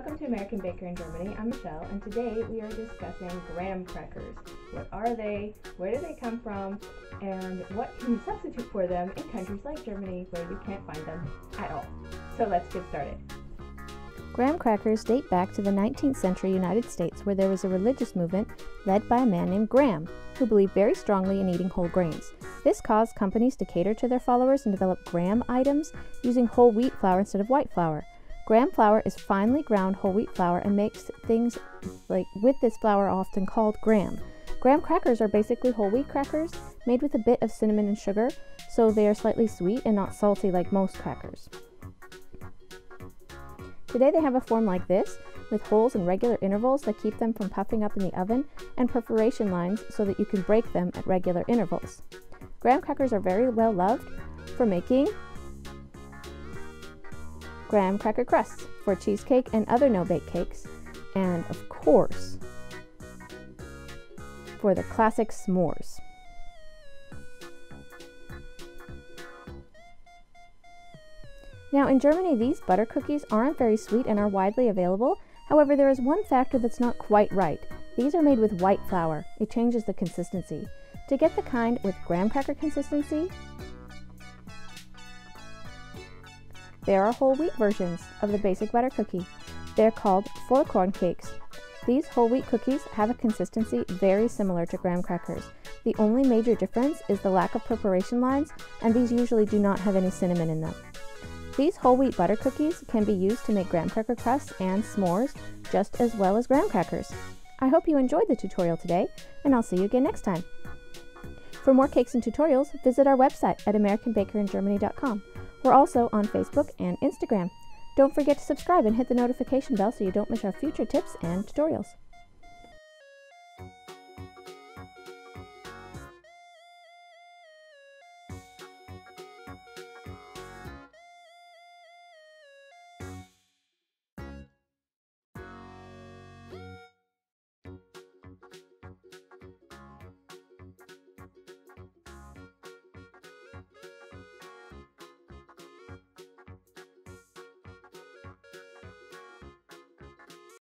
Welcome to American Baker in Germany. I'm Michelle, and today we are discussing graham crackers. What are they? Where do they come from? And what can you substitute for them in countries like Germany where you can't find them at all? So let's get started. Graham crackers date back to the 19th century United States where there was a religious movement led by a man named Graham who believed very strongly in eating whole grains. This caused companies to cater to their followers and develop graham items using whole wheat flour instead of white flour. Graham flour is finely ground whole wheat flour and makes things like with this flour often called graham. Graham crackers are basically whole wheat crackers made with a bit of cinnamon and sugar, so they are slightly sweet and not salty like most crackers. Today they have a form like this, with holes and regular intervals that keep them from puffing up in the oven, and perforation lines so that you can break them at regular intervals. Graham crackers are very well loved for making graham cracker crusts for cheesecake and other no-bake cakes, and of course, for the classic s'mores. Now, in Germany, these butter cookies aren't very sweet and are widely available. However, there is one factor that's not quite right. These are made with white flour. It changes the consistency. To get the kind with graham cracker consistency, there are whole wheat versions of the basic butter cookie. They're called Vollkorn cakes. These whole wheat cookies have a consistency very similar to graham crackers. The only major difference is the lack of perforation lines, and these usually do not have any cinnamon in them. These whole wheat butter cookies can be used to make graham cracker crusts and s'mores just as well as graham crackers. I hope you enjoyed the tutorial today, and I'll see you again next time. For more cakes and tutorials, visit our website at AmericanBakerInGermany.com. We're also on Facebook and Instagram. Don't forget to subscribe and hit the notification bell so you don't miss our future tips and tutorials.